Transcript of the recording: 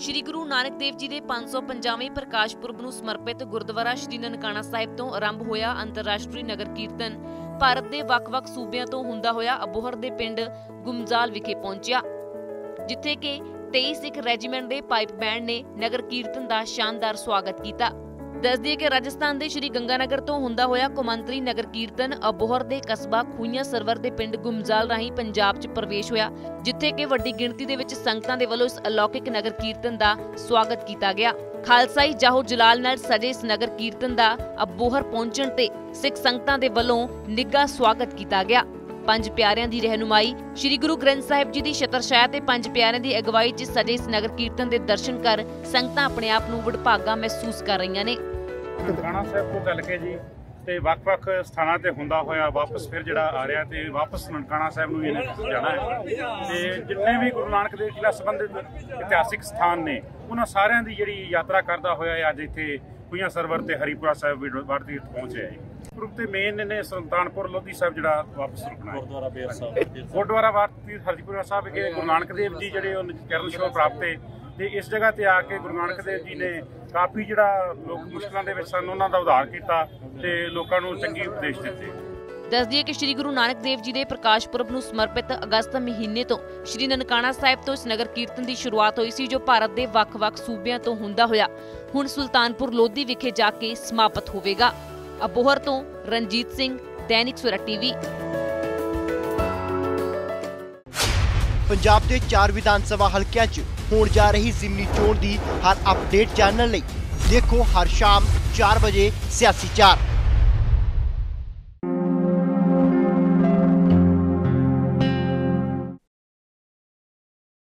ਸ਼੍ਰੀ ਗੁਰੂ ਨਾਨਕ ਦੇਵ ਜੀ ਦੇ 550ਵੇਂ ਪ੍ਰਕਾਸ਼ ਪੁਰਬ ਨੂੰ ਸਮਰਪਿਤ ਗੁਰਦੁਆਰਾ ਸ਼੍ਰੀ ਨਨਕਾਣਾ ਸਾਹਿਬ ਤੋਂ ਆਰੰਭ ਹੋਇਆ ਅੰਤਰਰਾਸ਼ਟਰੀ ਨਗਰ ਕੀਰਤਨ। ਭਾਰਤ ਦੇ ਵੱਖ-ਵੱਖ ਸੂਬਿਆਂ ਤੋਂ ਹੁੰਦਾ ਹੋਇਆ ਅਬੋਹਰ ਦੇ ਪਿੰਡ ਗੁਮਜ਼ਾਲ ਵਿਖੇ ਪਹੁੰਚਿਆ, ਜਿੱਥੇ ਕਿ 23 ਸਿੱਖ ਰੈਜੀਮੈਂਟ ਦੇ ਪਾਈਪ ਬੈਂਡ ਨੇ ਨਗਰ ਕੀਰਤਨ ਦਾ ਸ਼ਾਨਦਾਰ ਸਵਾਗਤ ਕੀਤਾ। ਦੱਸਦੀਏ ਕਿ ਰਾਜਸਥਾਨ ਦੇ ਸ਼੍ਰੀ ਗੰਗਾਨਗਰ ਤੋਂ ਹੁੰਦਾ ਹੋਇਆ ਕੌਮਾਂਤਰੀ ਨਗਰ ਕੀਰਤਨ ਅਬੋਹਰ ਦੇ ਕਸਬਾ ਖੂਈਆਂ ਸਰਵਰ ਦੇ ਪਿੰਡ ਗੁਮਜ਼ਾਲ ਰਾਹੀਂ ਪੰਜਾਬ 'ਚ ਪ੍ਰਵੇਸ਼ ਹੋਇਆ, ਜਿੱਥੇ ਕਿ ਵੱਡੀ ਗਿਣਤੀ ਦੇ ਵਿੱਚ ਸੰਗਤਾਂ ਦੇ ਵੱਲੋਂ ਇਸ ਅਲੌਕਿਕ ਨਗਰ ਕੀਰਤਨ ਦਾ ਸਵਾਗਤ ਕੀਤਾ ਗਿਆ। ਖਾਲਸਾਈ ਜਾਹੋ ਜਲਾਲ ਨਾਲ ਸਜੇ ਇਸ ਨਗਰ ਕੀਰਤਨ ਦਾ ਅਬੋਹਰ ਪਹੁੰਚਣ ਤੇ ਸਿੱਖ ਸੰਗਤਾਂ ਦੇ ਵੱਲੋਂ ਨਿੱਘਾ ਸਵਾਗਤ ਕੀਤਾ ਗਿਆ। ਪੰਜ ਪਿਆਰਿਆਂ ਦੀ ਰਹਿਨੁਮਾਈ, ਸ੍ਰੀ ਗੁਰੂ ਗ੍ਰੰਥ ਸਾਹਿਬ ਜੀ ਦੀ ਛਤਰਛਾਇਆ ਤੇ ਪੰਜ ਪਿਆਰਿਆਂ ਦੀ ਅਗਵਾਈ 'ਚ ਸਜੇ ਇਸ ਨਗਰ ਕੀਰਤਨ ਦੇ ਦਰਸ਼ਨ ਕਰ ਸੰਗਤਾਂ ਆਪਣੇ ਆਪ ਨੂੰ ਵਡਭਾਗਾ ਮਹਿਸੂਸ ਕਰ ਰਹੀਆਂ ਨੇ। ਨਨਕਾਣਾ ਸਾਹਿਬ ਤੋਂ ਚੱਲ ਕੇ ਜੀ, ਤੇ ਵੱਖ-ਵੱਖ ਸਥਾਨਾਂ ਤੇ ਹੁੰਦਾ ਹੋਇਆ ਵਾਪਸ ਫਿਰ ਜਿਹੜਾ ਆ ਰਿਹਾ ਤੇ ਵਾਪਸ ਨਨਕਾਣਾ ਸਾਹਿਬ ਨੂੰ ਇਹਨੇ ਜਾਣਾ ਹੈ। ਤੇ ਜਿੰਨੇ ਵੀ ਗੁਰੂ ਨਾਨਕ ਦੇਵ ਜੀ ਨਾਲ ਸੰਬੰਧਿਤ ਇਤਿਹਾਸਿਕ ਸਥਾਨ ਨੇ, ਉਹਨਾਂ ਸਾਰਿਆਂ ਦੀ ਜਿਹੜੀ ਯਾਤਰਾ ਕਰਦਾ ਹੋਇਆ ਅੱਜ ਇੱਥੇ ਕੁਈਆਂ ਸਰਵਰ ਤੇ ਹਰੀਪੁਰਾ ਸਾਹਿਬ ਵਰਦੀ ਪਹੁੰਚ ਰਿਹਾ ਹੈ ਗਰੁੱਪ ਤੇ ਮੇਨ ਨੇ ਸੁਲਤਾਨਪੁਰ ਲੋਧੀ ਸਾਹਿਬ ਜਿਹੜਾ ਵਾਪਸ ਰੁਕਣਾ ਹੈ। ਗੁਰਦੁਆਰਾ ਬੇਰ ਸਾਹਿਬ। ਗੁਰਦੁਆਰਾ ਵਾਰਤੀ ਹਰਜੀਪੁਰਾ ਸਾਹਿਬ ਵਿਖੇ ਗੁਰੂ ਨਾਨਕ ਦੇਵ ਜੀ ਜਿਹੜੇ ਉਹ ਚਰਨ ਛੋਹ ਪ੍ਰਾਪਤ ਹੈ। ਤੇ ਇਸ ਜਗ੍ਹਾ ਤੇ ਆ ਕੇ ਗੁਰੂ ਨਾਨਕ ਦੇਵ ਜੀ ਨੇ ਕਾਫੀ ਜਿਹੜਾ ਲੋਕ ਮੁਸ਼ਕਲਾਂ ਦੇ ਵਿੱਚ ਸਨ ਉਹਨਾਂ ਦਾ ਉਧਾਰ ਕੀਤਾ ਤੇ ਲੋਕਾਂ ਨੂੰ ਚੰਗੀ ਉਪਦੇਸ਼ ਦਿੱਤੇ। ਦੱਸਦੀਏ ਕਿ ਸ੍ਰੀ ਗੁਰੂ ਨਾਨਕ ਦੇਵ ਜੀ ਦੇ ਪ੍ਰਕਾਸ਼ ਪੁਰਬ ਨੂੰ ਸਮਰਪਿਤ ਅਗਸਤ ਮਹੀਨੇ ਤੋਂ ਸ੍ਰੀ ਨਨਕਾਣਾ ਸਾਹਿਬ ਤੋਂ ਇਸ ਨਗਰ ਕੀਰਤਨ ਦੀ ਸ਼ੁਰੂਆਤ ਹੋਈ ਸੀ, ਜੋ ਭਾਰਤ ਦੇ ਵੱਖ-ਵੱਖ ਸੂਬਿਆਂ ਤੋਂ ਹੁੰਦਾ ਹੋਇਆ। ਹੁਣ ਸੁਲਤਾਨਪੁਰ ਲੋਧੀ ਵਿਖੇ ਜਾ ਕੇ ਸਮਾਪਤ ਹੋਵੇਗਾ। ਅਬੋਹਰ ਤੋਂ ਰਣਜੀਤ ਸਿੰਘ, ਦੈਨਿਕ ਸਵੇਰਾ ਟੀਵੀ। ਪੰਜਾਬ ਦੇ ਚਾਰ ਵਿਧਾਨ ਸਭਾ ਹਲਕਿਆਂ 'ਚ ਹੋਣ ਜਾ ਰਹੀ ਜ਼ਿਮਨੀ ਚੋਣ ਦੀ ਹਰ ਅਪਡੇਟ ਜਾਣਨ ਲਈ ਦੇਖੋ ਹਰ ਸ਼ਾਮ 4 ਵਜੇ ਸਿਆਸੀ ਚਾਰ।